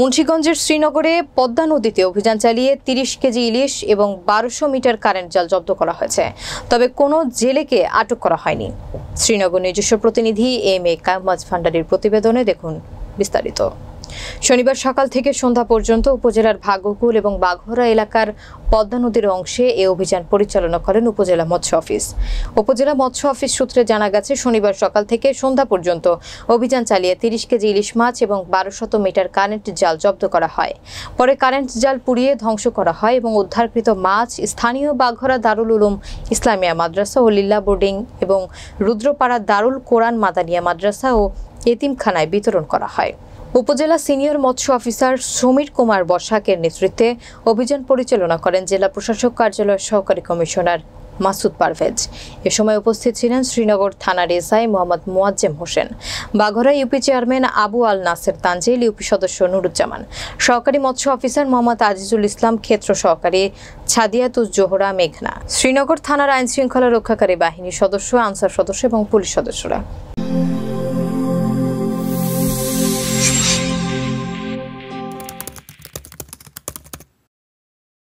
মুন্সীগঞ্জের শ্রীনগরে পদ্মা নদীতে অভিযান চালিয়ে তিরিশ কেজি ইলিশ এবং বারোশো মিটার কারেন্ট জাল জব্দ করা হয়েছে। তবে কোনো জেলেকে আটক করা হয়নি। শ্রীনগর নিজস্ব প্রতিনিধি এম এ কামাজ ভান্ডারির প্রতিবেদনে দেখুন বিস্তারিত। শনিবার সকাল থেকে সন্ধ্যা পর্যন্ত উপজেলার ভাগ্যকুল এবং বাঘরা এলাকার পদ্মা নদীর অংশে এ অভিযান পরিচালনা করেন উপজেলা মৎস্য অফিস। উপজেলা মৎস্য অফিস সূত্রে জানা গেছে, শনিবার সকাল থেকে সন্ধ্যা পর্যন্ত অভিযান চালিয়ে তিরিশ কেজি ইলিশ মাছ এবং বারোশত মিটার কারেন্ট জাল জব্দ করা হয়। পরে কারেন্ট জাল পুড়িয়ে ধ্বংস করা হয় এবং উদ্ধারকৃত মাছ স্থানীয় বাঘরা দারুল উলুম ইসলামিয়া মাদ্রাসা ও লিল্লা বোর্ডিং এবং রুদ্রপাড়া দারুল কোরআন মাদানিয়া মাদ্রাসা ও এতিমখানায় বিতরণ করা হয়। উপজেলা সিনিয়র মৎস্য অফিসার সমীর কুমার বসাকের নেতৃত্বে অভিযান পরিচালনা করেন জেলা প্রশাসক কার্যালয়ের সহকারী কমিশনার মাসুদ পারভেজ। এ সময় উপস্থিত ছিলেন শ্রীনগর থানার SI Mohammad Moazzem Hossain Baghra UP chairman Abu Al Naser Tanjil, UP সদস্য নুরুজ্জামান, সহকারী মৎস্য অফিসার মোহাম্মদ আজিজুল ইসলাম, ক্ষেত্র সহকারী ছাদিয়াতুজ জোহরা মেঘনা। শ্রীনগর থানার আইন শৃঙ্খলা রক্ষাকারী বাহিনীর সদস্য, আনসার সদস্য এবং পুলিশ সদস্যরা।